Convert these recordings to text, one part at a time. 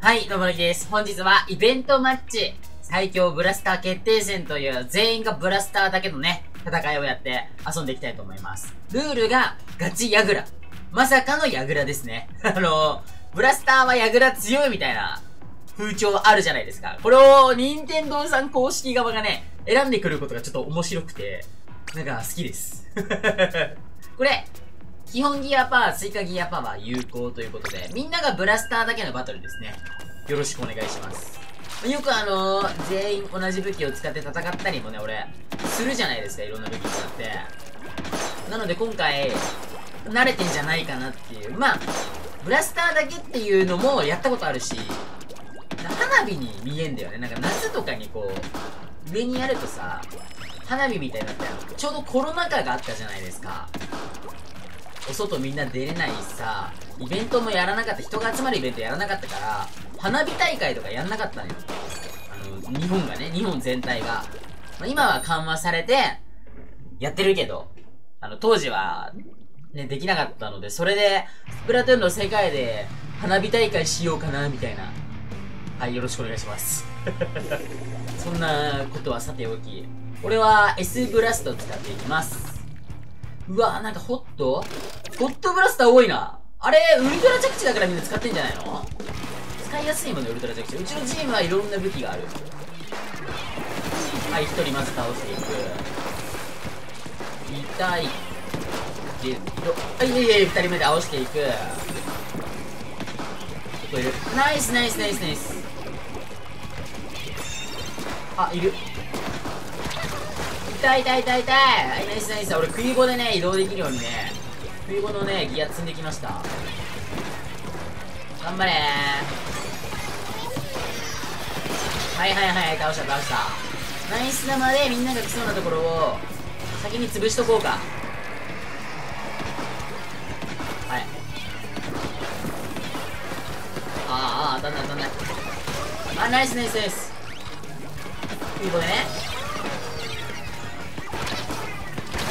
はい、どうもです。本日はイベントマッチ最強ブラスター決定戦という全員がブラスターだけのね、戦いをやって遊んでいきたいと思います。ルールがガチヤグラ。まさかのヤグラですね。あの、ブラスターはヤグラ強いみたいな風潮あるじゃないですか。これを任天堂さん公式側がね、選んでくることがちょっと面白くて、なんか好きです。これ、基本ギアパワー、追加ギアパワー有効ということで、みんながブラスターだけのバトルですね。よろしくお願いします。よくあのー、全員同じ武器を使って戦ったりもね、俺、するじゃないですか、いろんな武器使って。なので今回、慣れてんじゃないかなっていう。まあ、ブラスターだけっていうのもやったことあるし、花火に見えんだよね。なんか夏とかにこう、上にやるとさ、花火みたいになったよ。ちょうどコロナ禍があったじゃないですか。お外みんな出れないしさ、イベントもやらなかった、人が集まるイベントやらなかったから、花火大会とかやんなかったのよ。あの、日本がね、日本全体が。まあ、今は緩和されて、やってるけど、あの、当時は、ね、できなかったので、それで、スプラトゥーンの世界で、花火大会しようかな、みたいな。はい、よろしくお願いします。そんなことはさておき、俺は S ブラストを使っていきます。うわなんかホット？ホットブラスター多いな。あれ、ウルトラ着地だからみんな使ってんじゃないの？使いやすいもんね、ウルトラ着地。うちのチームはいろんな武器がある。はい、一人まず倒していく。痛い。で、はい、いやいや、二人目で倒していく。ナイスナイスナイスナイス。あ、いる。痛い痛い痛い痛い。ナイスナイス俺食い後でね移動できるようにね食い後のねギア積んできました。頑張れ。はいはいはい倒した倒した。ナイス玉でみんなが来そうなところを先に潰しとこうか。はい。ああ当たんない当たんない。あナイスナイスナイス。食い後でね。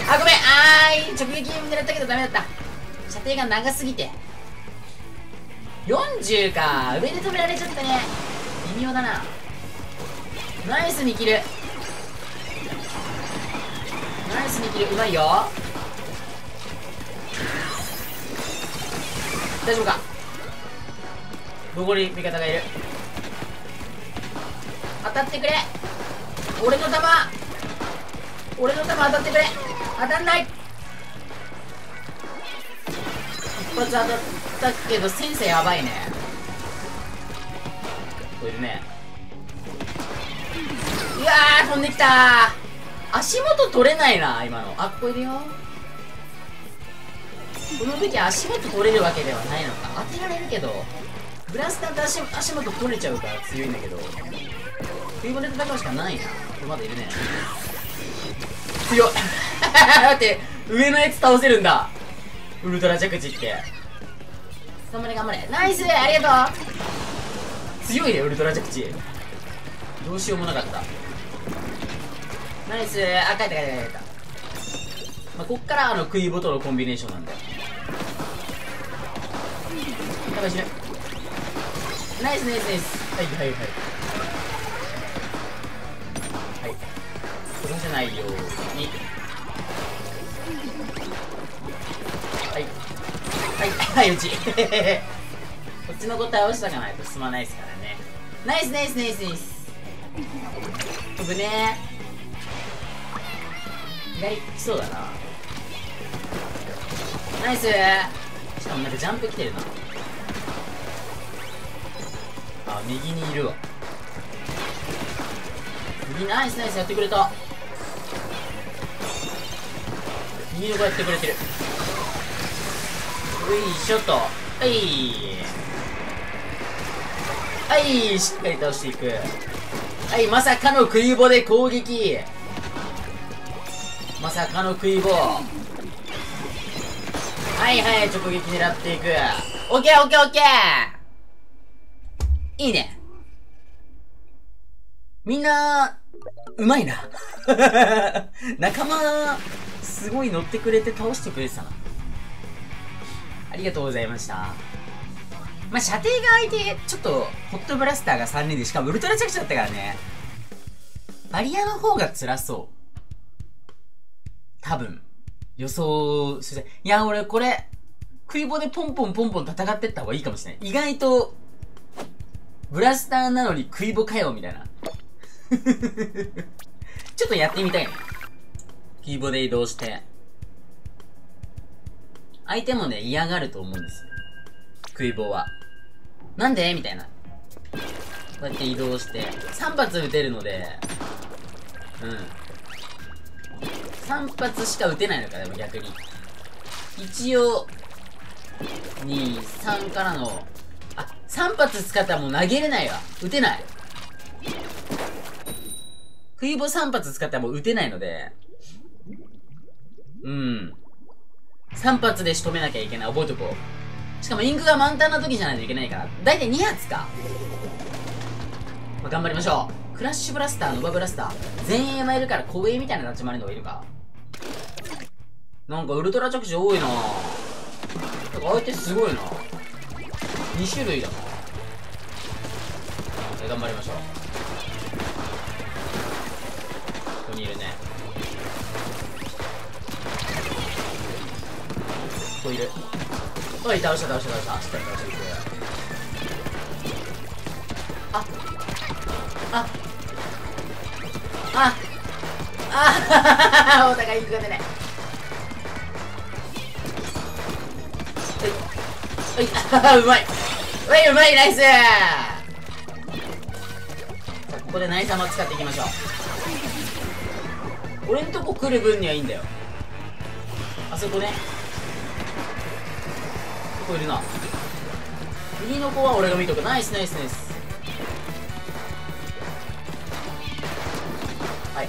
あごめん。あーい。直撃狙ったけどダメだった。射程が長すぎて。40か。上で止められちゃったね。微妙だな。ナイスに切る。ナイスに切る。うまいよ。大丈夫か。どこに味方がいる。当たってくれ。俺の弾。俺の弾当たってくれ。当たんない。一発当たったけど先生やばいね。こいるね。うわー飛んできた。足元取れないな今の。あっこいるよ。この武器足元取れるわけではないのか。当てられるけどブラスターって足足元取れちゃうから強いんだけど。冬場で戦うしかないな。これまだいるね強い。待って上のやつ倒せるんだ。ウルトラ着地って。頑張れ頑張れ。ナイスありがとう。強いねウルトラ着地どうしようもなかった。ナイス。あ帰った帰った帰った。まあ、こっからあのクイボとのコンビネーションなんだよ。やばい死ぬ。ナイスナイスナイス。はいはいはいはい取らせないようにはいはい、うち。こっちの子倒したかないと進まないですからね。ナイスナイスナイスナイス。飛ぶね左来そうだな。ナイスしかもなんかジャンプ来てるな。あ、右にいるわ。右ナイスナイスやってくれた。右の子やってくれてる。ういしょとはい。はいしっかり倒していく。はいまさかの食い棒で攻撃。まさかの食い棒はいはい直撃狙っていく。オッケーオッケーオッケー。いいね。みんなうまいな。仲間すごい乗ってくれて倒してくれてたなありがとうございました。まあ、射程が相手、ちょっと、ホットブラスターが3人で、しかもウルトラ着地だったからね。バリアの方が辛そう。多分。予想して。いや、俺これ、食い棒でポンポンポンポン戦ってった方がいいかもしれない。意外と、ブラスターなのに食い棒かよ、みたいな。ちょっとやってみたいね。食い棒で移動して。相手もね、嫌がると思うんですよ。食い棒は。なんで？みたいな。こうやって移動して、3発撃てるので、うん。3発しか撃てないのか、でも逆に。一応、2、3からの、あ、3発使ったらもう投げれないわ。撃てない。食い棒3発使ったらもう撃てないので、うん。3発で仕留めなきゃいけない。覚えとこう。しかもインクが満タンな時じゃないといけないから。だいたい2発か。まあ、頑張りましょう。クラッシュブラスター、ノバブラスター。全員山いるから小衛みたいな立ち回りのがいるか。なんかウルトラ着地多いななんか相手すごいな2種類だな頑張りましょうここにいるねここいる。おい倒した倒した倒した。しっかり倒していくあああああお互い行くが出ない。はい、あ うまい。うまいうまいナイス。ここで何様使っていきましょう。俺んとこ来る分にはいいんだよ。あそこねここいるな。右の子は俺が見とく。ナイスナイスナイス。はい。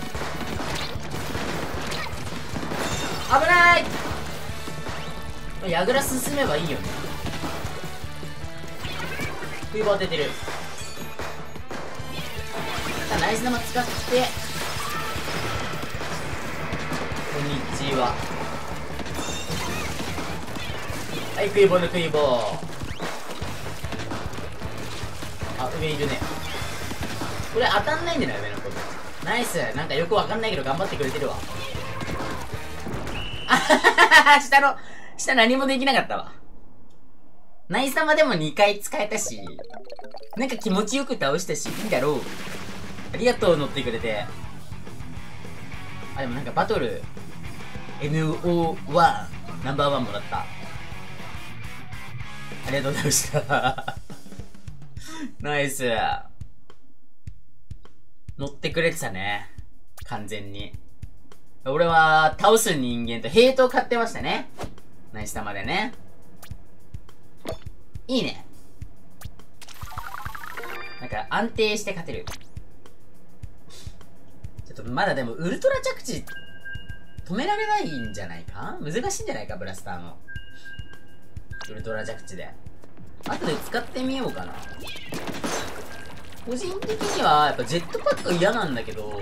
危ない！矢倉進めばいいよね。冬場当ててる。さあナイス玉使って。こんにちは。はい食い棒の食い棒あ上いるね。これ当たんないんだよ上の子ナイス。なんかよくわかんないけど頑張ってくれてるわ。あはは下の下何もできなかったわ。ナイス玉でも2回使えたし、なんか気持ちよく倒したし、いいだろう。ありがとう、乗ってくれて。あ、でもなんかバトル、NO1、ナンバーワンもらった。ありがとうございましたナイス。乗ってくれてたね。完全に。俺は、倒す人間とヘイトを買ってましたね。ナイス玉でね。いいね。なんか安定して勝てる。ちょっとまだでもウルトラ着地止められないんじゃないか？難しいんじゃないかブラスターの。ウルトラ着地で。後で使ってみようかな。個人的にはやっぱジェットパック嫌なんだけど、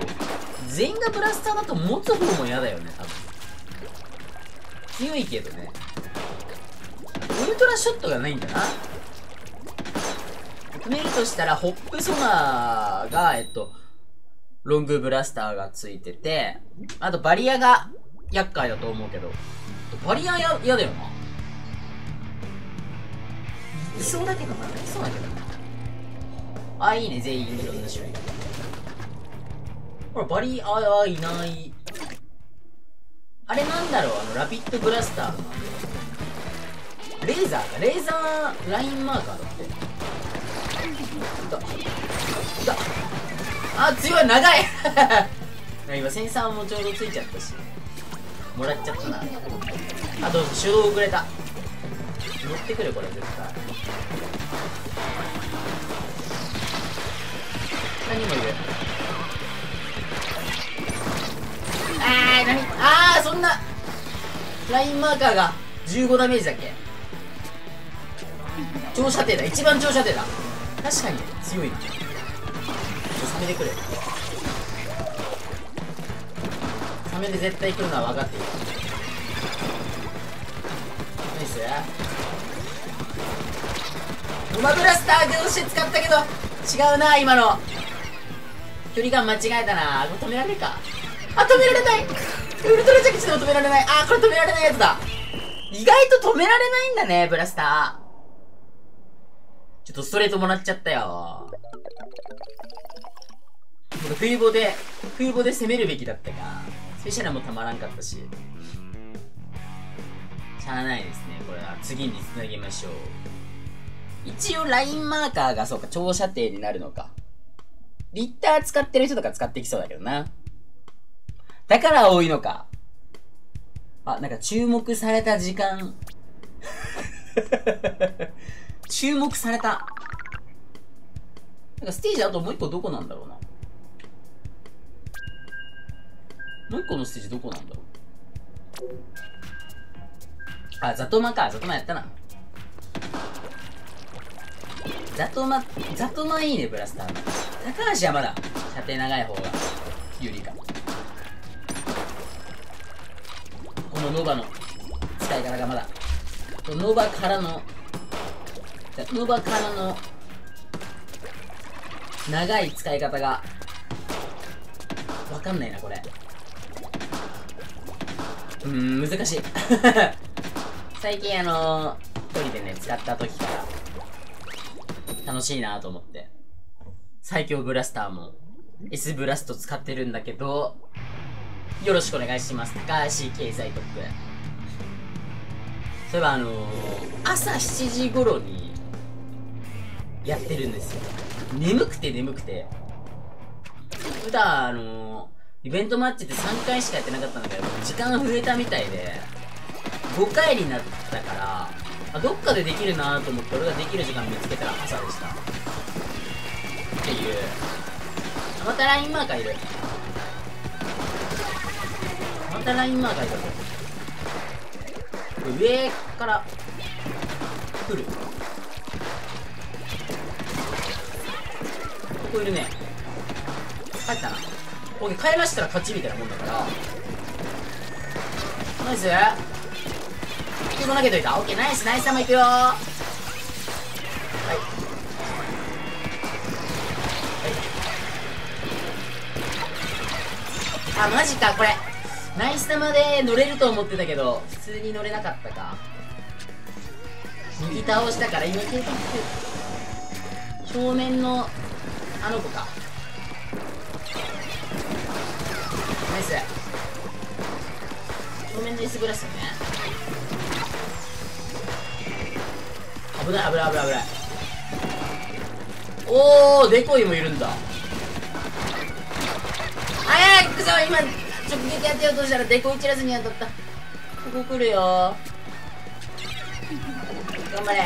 全員がブラスターだと持つ方も嫌だよね、多分。強いけどね。ウルトラショットがないんだな。決めるとしたら、ホップソナーが、えっと、ロングブラスターがついてて、あとバリアが厄介だと思うけど、バリア、嫌だよな。いそうだけどな、いそうだけどな。あ、いいね、全員いろんな種類。ほら、バリアはいない。あれなんだろうあの、ラピッドブラスターのレーザーかレーザーラインマーカーだっていたいたあ強い長い 今センサーもちょうどついちゃったしもらっちゃったなあと手動遅れた乗ってくるこれ絶対何もいるあー何あーそんなラインマーカーが15ダメージだっけ?長射程だ一番長射程だ確かに。強い。なサメでくれサメで絶対来るのは分かって。いる。ナイス。ノマブラスターとして使ったけど違うな今の。距離感間違えたな。これ止められるか。あ止められない。ウルトラ着地でも止められない。あこれ止められないやつだ。意外と止められないんだねブラスター。ちょっとストレートもらっちゃったよ。冬ボで冬ボで攻めるべきだったか。スペシャルもたまらんかったし。しゃあないですねこれは。次につなげましょう。一応ラインマーカーがそうか長射程になるのかリッター使ってる人とか使ってきそうだけどなだから多いのかあ、なんか注目された時間 注目された。なんかステージあともう一個どこなんだろうな。もう一個のステージどこなんだろう。あ、ザトマか。ザトマやったな。ザトマ、ザトマいいね、ブラスター。高橋はまだ、射程長い方が有利か。このノバの使い方がまだ。ノバからの、ノバからの長い使い方が、わかんないな、これ。うん、難しい。最近あの一人でね、使った時から、楽しいなと思って。最強ブラスターも、S ブラスト使ってるんだけど、よろしくお願いします。高橋経済特区。そういえばあのー、朝7時頃にやってるんですよ。眠くて眠くて。普段あのー、イベントマッチって3回しかやってなかったんだけど、時間が増えたみたいで、5回になったから、あ、どっかでできるなと思って俺ができる時間見つけたら朝でした。っていう。また LINE マーカーいる。またラインマーカーいたぞ上から来るここいるね帰ったなオッケー帰らしたら勝ちみたいなもんだからナイスここ投げといたオッケーナイスナイス球いくよ。はい。あマジかこれ。ナイス玉で乗れると思ってたけど普通に乗れなかったか。右倒したから今警察正面のあの子か。ナイス。正面でイスブラスト危ない危ない危ない危ない。おおデコイもいるんだ。あやくそ今直撃当てようとしたらデコイチらずに当たった。ここ来るよ。頑張れ。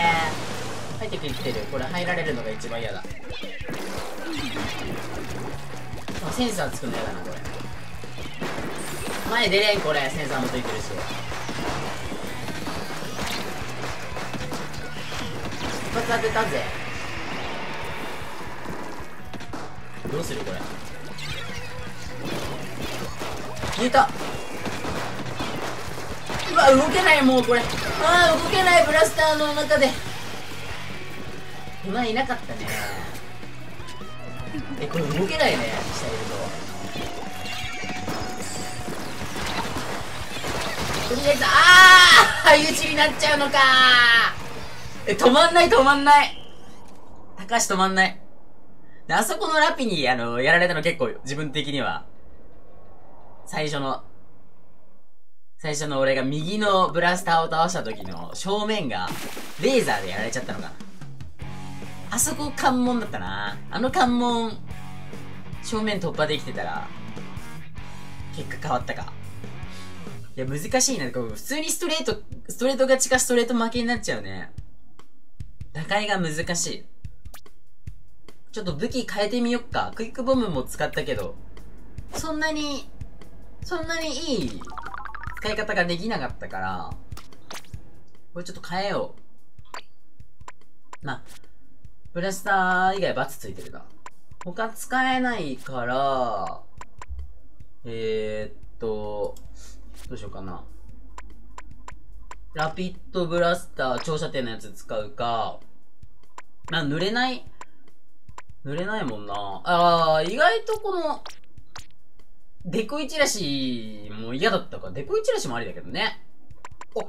入ってきてる。これ入られるのが一番嫌だ。センサーつくの嫌だなこれ。前出れんこれ。センサーもついてるし。発当てたぜ。どうするこれ？消えた。うわ動けないもうこれ。ああ動けないブラスターの中で。今いなかったね。えこれ動けないね下いると。とりあえずああ相打ちになっちゃうのか。え止まんない止まんない高橋止まんないであそこのラピにあのやられたの結構自分的には最初の、最初の俺が右のブラスターを倒した時の正面がレーザーでやられちゃったのかな。あそこ関門だったな。あの関門、正面突破できてたら、結果変わったか。いや、難しいな。普通にストレート、ストレート勝ちかストレート負けになっちゃうね。打開が難しい。ちょっと武器変えてみよっか。クイックボムも使ったけど、そんなにそんなにいい使い方ができなかったから、これちょっと変えよう。ま、ブラスター以外バツついてるな。他使えないから、えー、っと、どうしようかな。ラピッドブラスター長射程のやつ使うか、な、濡れない濡れないもんな。ああ、意外とこの、デコイチラシも嫌だったか、デコイチラシもありだけどね。あ、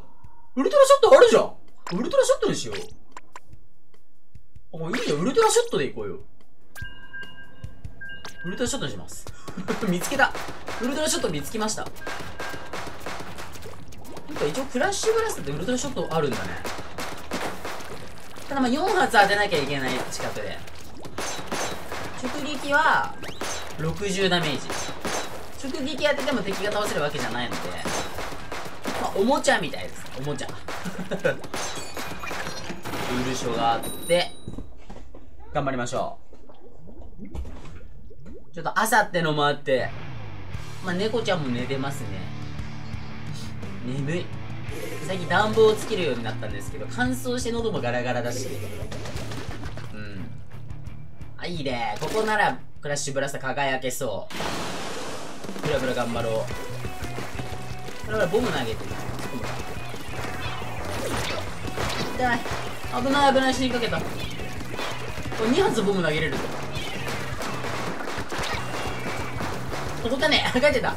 ウルトラショットあるじゃんウルトラショットにしよう。あ、いいじゃん、ウルトラショットでいこうよ。ウルトラショットにします。見つけたウルトラショット見つけました。なんか一応クラッシュブラストってウルトラショットあるんだね。ただまあ4発当てなきゃいけない近くで。直撃は60ダメージ。直撃当てても敵が倒せるわけじゃないので、まあおもちゃみたいです。おもちゃ。ウルショがあって、頑張りましょう。ちょっと朝ってのもあって、まあ、猫ちゃんも寝てますね。眠い。最近暖房をつけるようになったんですけど、乾燥して喉もガラガラだし。うん。あ、いいね。ここなら、クラッシュブラスター輝けそう。ブラブラ頑張ろう。ブラブラボム投げてる。痛い。危ない危ない死にかけた。これ2発ボム投げれるぞ届かねえ書いてた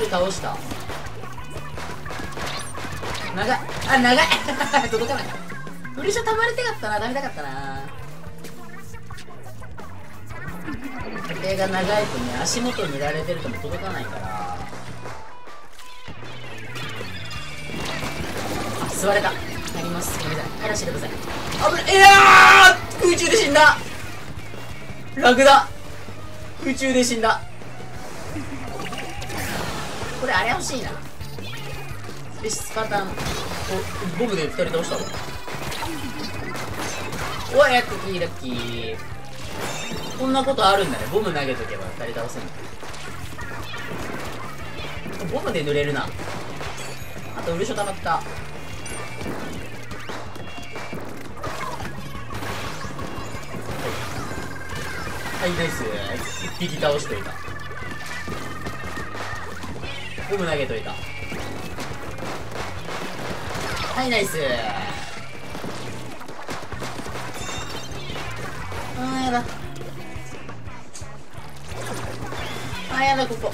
人倒した。長い。あ長い。届かない。フリショたまれてかったな。ダメたかったな。時計が長いとね足元にられてるとも届かないから。あ座れた。なります。ごめんなさいはいらしてください。危ない。いやー空中で死んだ。ラグだ空中で死んだ。これあれ欲しいな。でスパタン。おボムで2人倒したわおいラッキーラッキー。こんなことあるんだね。ボム投げとけば2人倒せんの。ボムで濡れるな。あとウルショ溜まった。はい。ナイス。1匹倒しといたボム投げといた。はいナイス。あーやだあーやだここ。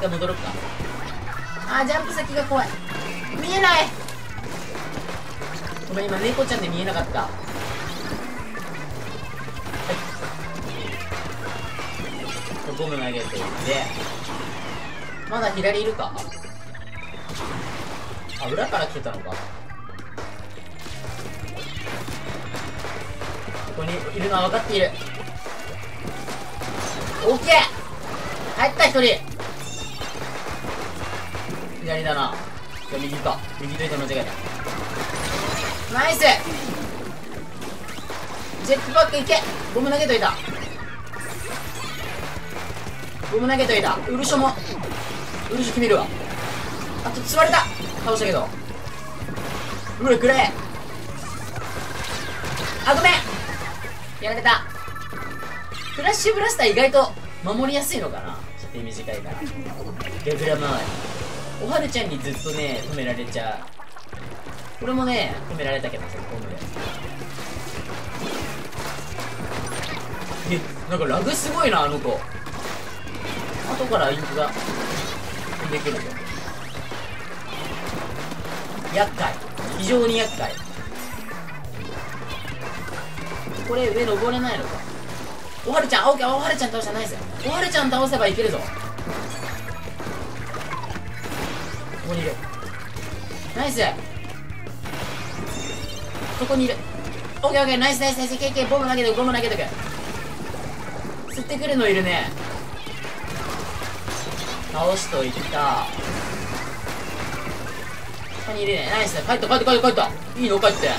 じゃあ戻ろっか。あージャンプ先が怖い。見えない。ごめん今猫ちゃんで見えなかった。ゴム投げていって。まだ左いるか？あ裏から来てたのか。ここにいるのは分かっている。オッケー入った一人。左だな。じゃ右か。右といて間違えた。ナイス！ジェットパックいけ。ゴム投げといた。ゴム投げといた。ウルショもウルショ決めるわあと釣られた倒したけどうわくれあごめんやられたフラッシュブラスター意外と守りやすいのかな射程短いからゲブラ周りおはるちゃんにずっとね止められちゃうこれもね止められたけどそのゴムでえなんかラグすごいなあの子後からインクができると厄介。非常に厄介。これ上登れないのか。おはるちゃんオッケーおはるちゃん倒したないですよおはるちゃん倒せばいけるぞ。ここにいる。ナイス。そこにいる。オッケーオッケー。ナイスナイスナイス。ケケボム投げてボム投げてく。吸ってくるのいるね。倒しといた。ここにいるね。ナイス。帰った帰った帰った帰った。いいの？帰って。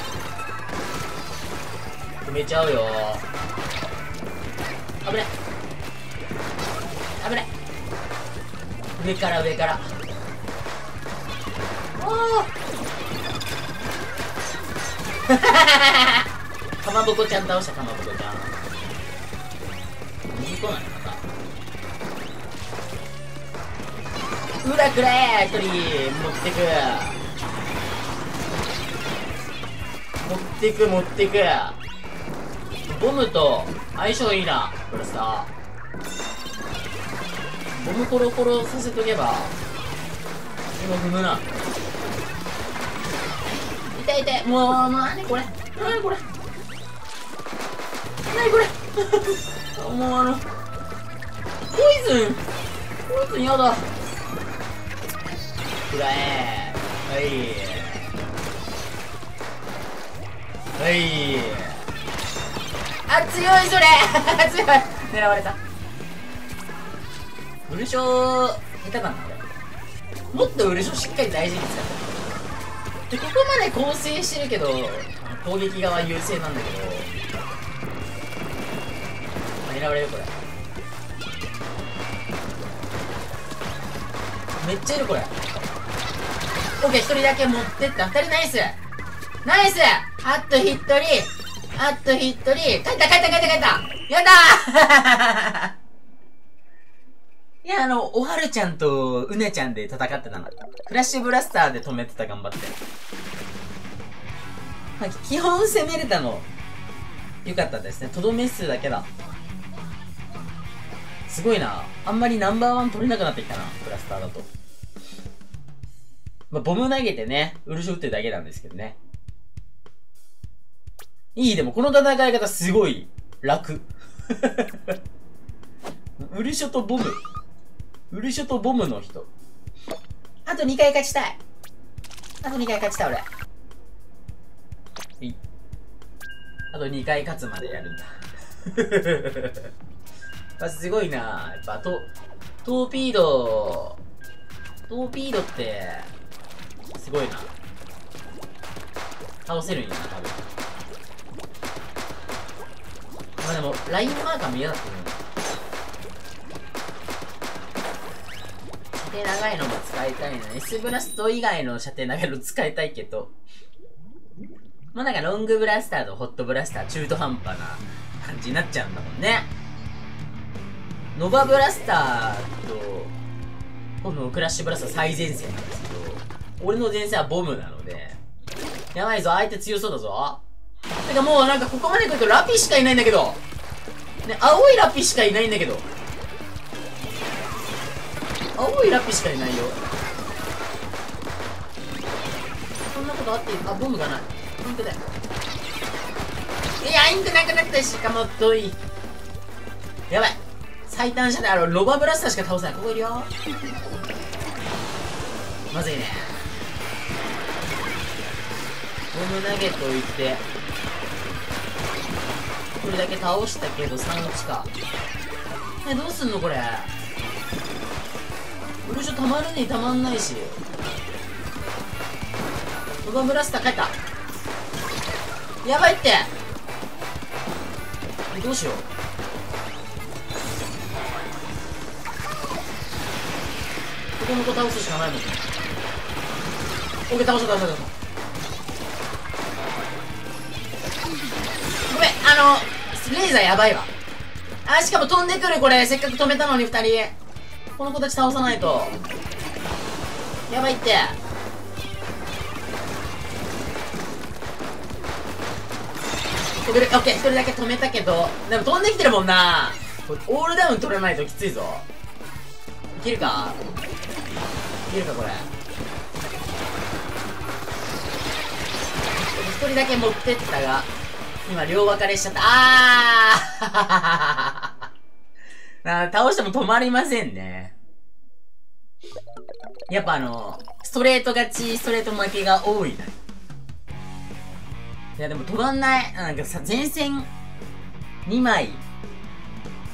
止めちゃうよ。危ね危ね上から上から。おお かまぼこちゃん倒したかまぼこちゃん。右来な。い裏くれ一人持ってく。持ってく持ってく。ボムと相性いいなブラスターボムコロコロさせとけば今踏むな。痛い痛い。もう何これ。何これ。何これ。もうあのポイズン。ポイズンやだ。くらえ。はい。はい。あ強いそれ。強い。狙われた。ウルショ下手かな俺もっとウルショしっかり大事に使って。でここまで構成してるけど攻撃側優勢なんだけど。狙われるこれ。めっちゃいるこれ。オッケー一人だけ持ってった二人ナイスナイスあと一人あと一人帰った帰った帰った帰ったやった いや、あの、おはるちゃんとうねちゃんで戦ってたの。フラッシュブラスターで止めてた、頑張って。まあ、基本攻めれたの、よかったですね。とどめ数だけだ。すごいな。あんまりナンバーワン取れなくなってきたな、ブラスターだと。まあ、ボム投げてね、ウルショ打ってるだけなんですけどね。いい、でもこの戦い方すごい楽。ウルショとボム。ウルショとボムの人。あと2回勝ちたい。あと2回勝ちたい、俺。い。あと2回勝つまでやるんだ。あ、すごいなやっぱ、ト、トーピード、トーピードって、すごいな。倒せるんやな、多分。まあでも、ラインマーカーも嫌だったね。射程長いのも使いたいな。S ブラスト以外の射程長いの使いたいけど。まあなんかロングブラスターとホットブラスター中途半端な感じになっちゃうんだもんね。ノバブラスターと、このクラッシュブラスター最前線なんですけど、俺の前線はボムなので、やばいぞ、相手強そうだぞ。てかもうなんかここまで来るとラピしかいないんだけど。ね、青いラピしかいないんだけど。青いラピしかいないよ。そんなことあっていい？あ、ボムがない。インクだよ。いや、インクなくなったしかも遠い。やばい。最短射であの、ロバブラスターしか倒せない。ここいるよ。まずいね。ボム投げといて。これだけ倒したけど3落ちか。え、どうすんのこれ？ウルショたまるにたまんないし。ロバブラスター帰った。やばいってどうしようここの子倒すしかないもんねオッケー倒した倒した倒したあのレーザーやばいわ。あしかも飛んでくるこれ。せっかく止めたのに2人。この子たち倒さないと。やばいって。オッケー、一人だけ止めたけど、でも飛んできてるもんな。オールダウン取らないときついぞ。いけるか？いけるか、これ。一人だけ持ってったが、今両分かれしちゃった。あー 倒しても止まりませんね。やっぱあの、ストレート勝ち、ストレート負けが多いな。いやでも止まんない。なんかさ、前線2枚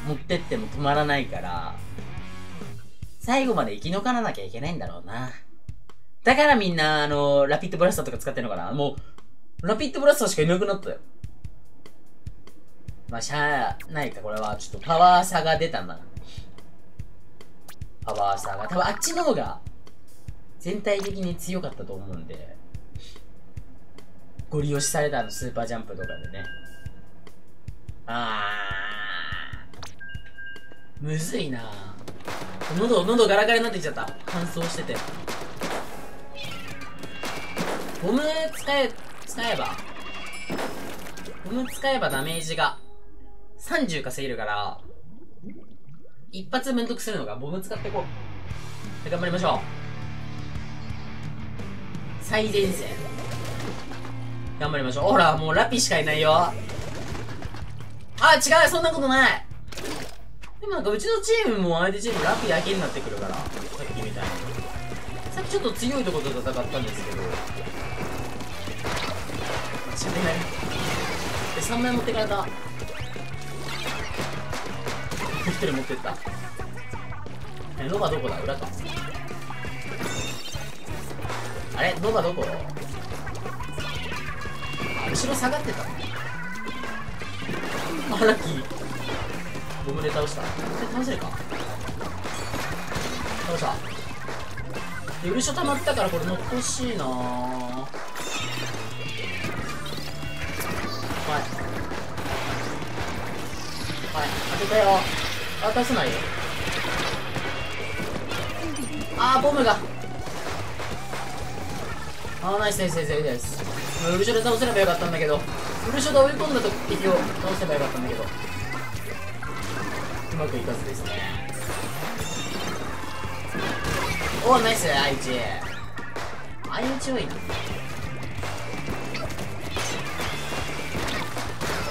持ってっても止まらないから、最後まで生き残らなきゃいけないんだろうな。だからみんな、あの、ラピッドブラスターとか使ってんのかなもう、ラピッドブラスターしかいなくなったよ。まあ、しゃあないか、これは。ちょっとパワー差が出たんだな。パワー差が。多分あっちの方が、全体的に強かったと思うんで。ご利用しされたの、スーパージャンプとかでね。あー。むずいな喉、喉ガラガラになってきちゃった。乾燥してて。ボム使え、使えば、ボム使えばダメージが30稼げるから、一発めんどくするのがボム使ってこう。頑張りましょう。最前線。頑張りましょう。ほら、もうラピしかいないよ。あ、違うそんなことないでもなんかうちのチームも相手チームラピだけになってくるから。さっきみたいに。さっきちょっと強いところと戦ったんですけど。しゃべない。で、3枚持ってかれた。1人持ってった。え、ノバどこだ？裏か。あれ？ノバどこ？後ろ下がってた。あラッキー。ボムで倒した。倒せるか？倒した。でウルショ溜まったからこれ乗ってほしいな。はい。はい当てたよ。あ倒せないよ。あーボムが。あーナイスナイスナイスナイスウルショで倒せればよかったんだけど。ウルショで追い込んだと敵を倒せばよかったんだけど。うまくいかずですね。おおナイス相打ち相打ちはいい。な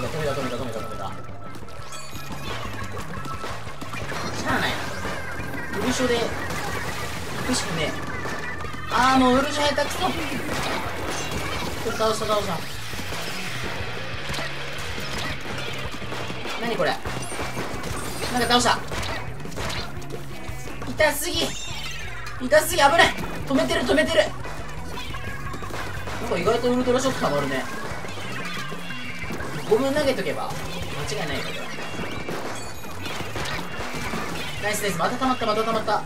止めた止めた止めた止めた。なウルショで行くしかね。えああもうウルシャ下手くそこれ倒した倒した。何これ？なんか倒した。痛すぎ。痛すぎ危ない。止めてる止めてる。なんか意外とウルトラショックたまるね。ゴム投げとけば。間違いないからナイスナイス。また溜まったまた溜まった。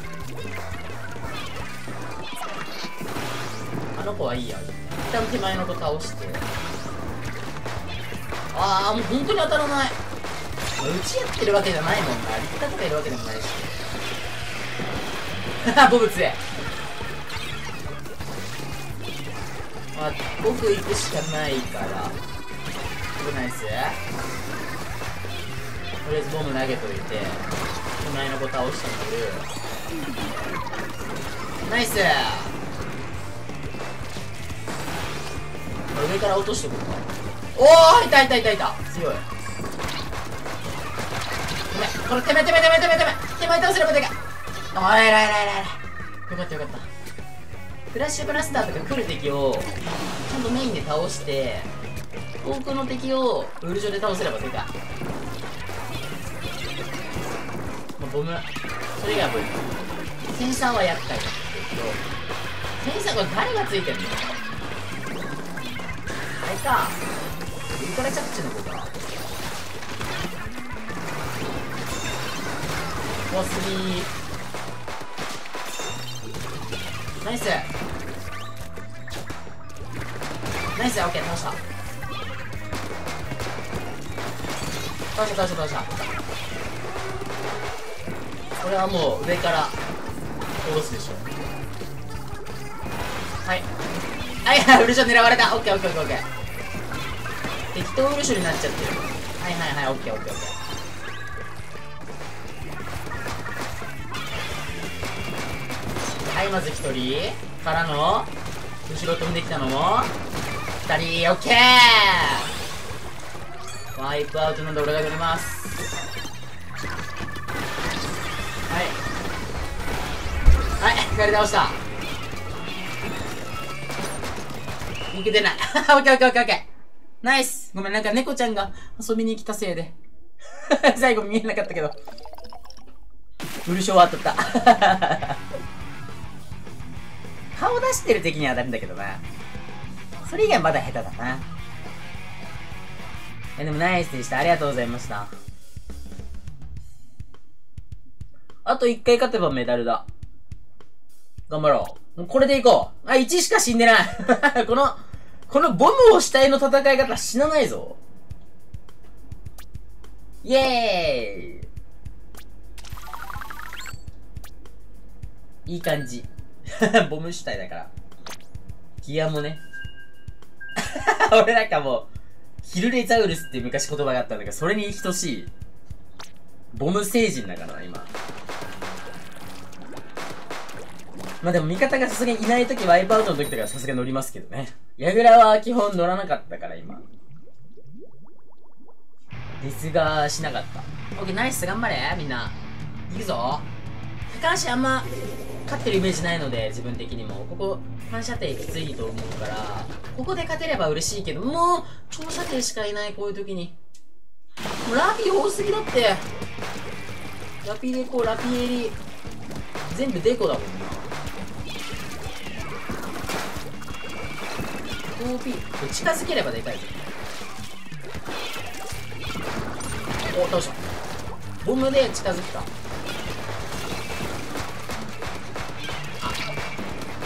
あの子はいいや。一旦手前の子倒して。ああもう本当に当たらない。うちやってるわけじゃないもんな。リッタとかいるわけでもないし。ボブ強えまあ僕行くしかないから。僕ナイスとりあえずボム投げといて。手前の子倒してみるナイス！上から落としてくるか。おおいたいたいたいた。強い。ごめんこれてめてめてめてめてめ手前倒せればでかいおいらいらいらい。よかったよかった。フラッシュブラスターとか来る敵をちゃんとメインで倒して遠くの敵をウルジョで倒せればでかいボムそれ以外はセンサーは厄介だけどセンサーこれ誰がついてんの？れかウルトラ着地の子か怖すぎナイス。ナイスオッケー倒した。倒した倒した倒したこれはもう上から下ろすでしょはい。はいはいウルショ狙われた。オッケーオッケーオッケー適当ウルシュになっちゃってる。はいはいはいオッケーオッケーオッケー。はいまず1人。からの。後ろ飛んできたのも。2人オッケー。ワイプアウトなんで俺が取ります。はいはい光倒したいけてない オッケーオッケーオッケーオッケーナイスごめん、なんか猫ちゃんが遊びに来たせいで。最後見えなかったけど。ウルショは当たった。顔出してる敵には当たるんだけどな。それ以外まだ下手だな。え、でもナイスでした。ありがとうございました。あと1回勝てばメダルだ。頑張ろう。もうこれでいこう。あ、1しか死んでない。この、このボムを主体の戦い方死なないぞ。イエーイいい感じ。ボム主体だから。ギアもね。俺なんかもう、ヒルレザウルスって昔言葉があったんだけど、それに等しい。ボム星人だからな、今。まあでも味方がさすがにいない時ワイプアウトの時とかさすがに乗りますけどね。ヤグラは基本乗らなかったから今。ですが、しなかった。オッケー、ナイス、頑張れ、みんな。いくぞ。高橋あんま、勝ってるイメージないので、自分的にも。ここ、反射程きついと思うから、ここで勝てれば嬉しいけど、もう、長射程しかいない、こういう時に。もうラピー多すぎだって。ラピデコ、ラピエリ。全部デコだもんな。OP。近づければでかいぞ。お、倒した。ボムで近づくかあ。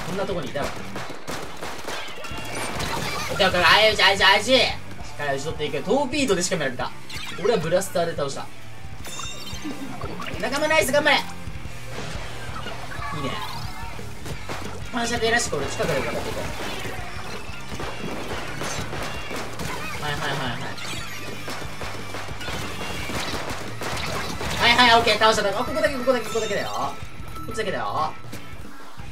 こんなとこにいたわオッケーオッケーあいよしあいしあいししっかり打ち取っていくトーピードでしかめられた俺はブラスターで倒した仲間ナイス頑張れいいね反射程らしく俺近くでからっていこうはいはいはい。はいはいはいオッケー倒した。ここだけここだけここだけだよ。こっちだけだよ。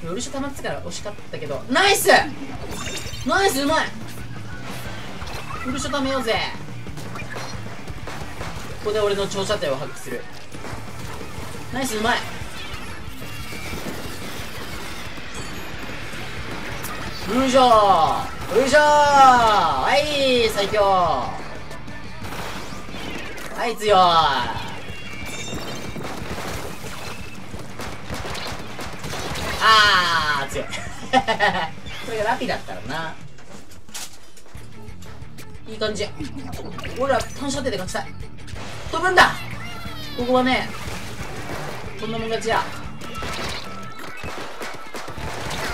よりしょ溜まってから惜しかったけど。ナイス!ナイスうまい。ウルショ溜めようぜ。ここで俺の長射程を発揮する。ナイスうまい。よいしょよいしょーはい最強。はい強い。あー強い。これがラピだったらな。いい感じ。俺ら単射程で勝ちたい。飛ぶんだ。ここはねこんなもん勝ちや。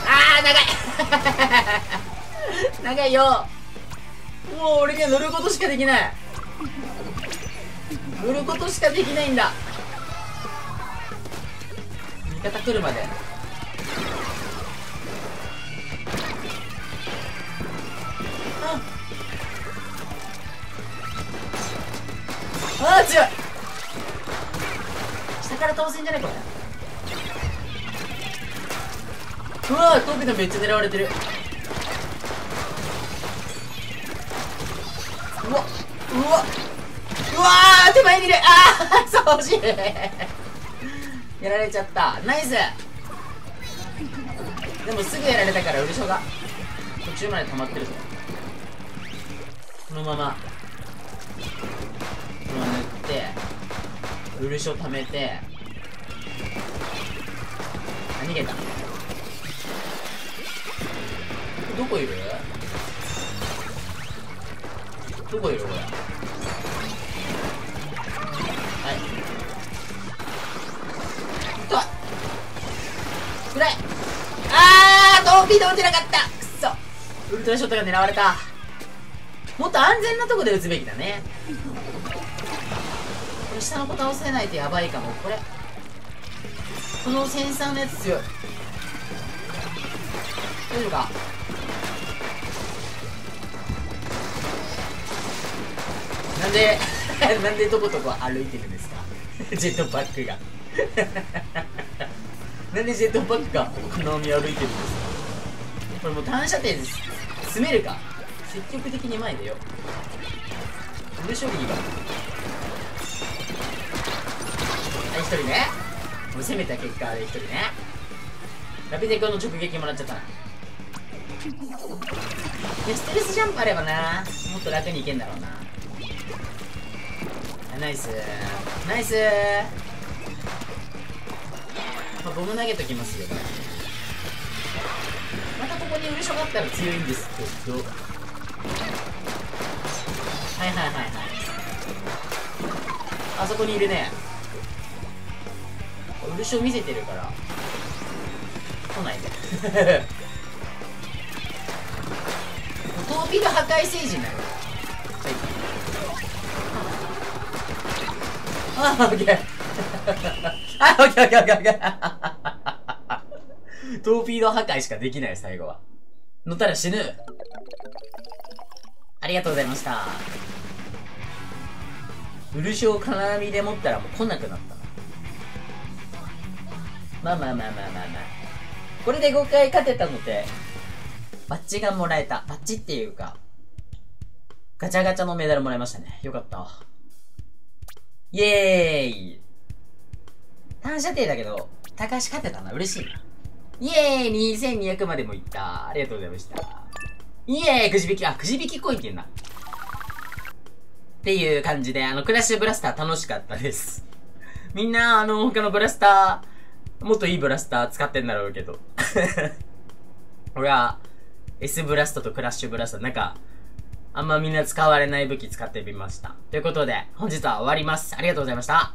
あー長い。長いよ。もう俺には乗ることしかできない。乗ることしかできないんだ。味方来るまで。ああ強い。下から倒せんじゃないこれ。うわトーピドめっちゃ狙われてる。うわうわうわー手前にいる。ああ そうしいやられちゃった。ナイス。でもすぐやられたからウルショが。途中まで溜まってるぞ。このまま。このまま塗って漆を溜めてあ逃げた。どこいる？どこい。るこれはい。とくらいあードーピード打てなかった。くそウルトラショットが狙われた。もっと安全なとこで撃つべきだね。これ下の子倒せないとやばいかもこれこのセンサーのやつ強い。大丈夫か？なんで なんでとことこ歩いてるんですか？ジェットパックが。なんでジェットパックがこの海歩いてるんですか？これもう単射程です。詰めるか？積極的に前出よ。うフル処理が？はい一人ね。もう攻めた結果で一人ね。ラピデ君の直撃もらっちゃったな。ステルスジャンプあればな。もっと楽にいけんだろうな。ナイス。ナイス。まあ、ボム投げときますよまたここにウルショがあったら強いんですけど。はいはいはいはい。あそこにいるね。漆を見せてるから。来ないで トーピード破壊星人だよあオッケーあオッケーオッケーオッケーオッケートーピード破壊しかできない最後は乗ったら死ぬありがとうございました。ウルショー金網で持ったらもう来なくなったな。まあまあまあまあまあまあ。これで5回勝てたので、バッジがもらえた。バッジっていうか、ガチャガチャのメダルもらいましたね。よかった。イエーイ単射程だけど、高橋勝てたな。嬉しいな。イエーイ !2200 までもいった。ありがとうございました。イエーイくじ引き、あ、くじ引きコインってんな。っていう感じで、あの、クラッシュブラスター楽しかったです。みんな、あの、他のブラスター、もっといいブラスター使ってんだろうけど。俺は、S ブラストとクラッシュブラスト、なんか、あんまみんな使われない武器使ってみました。ということで、本日は終わります。ありがとうございました。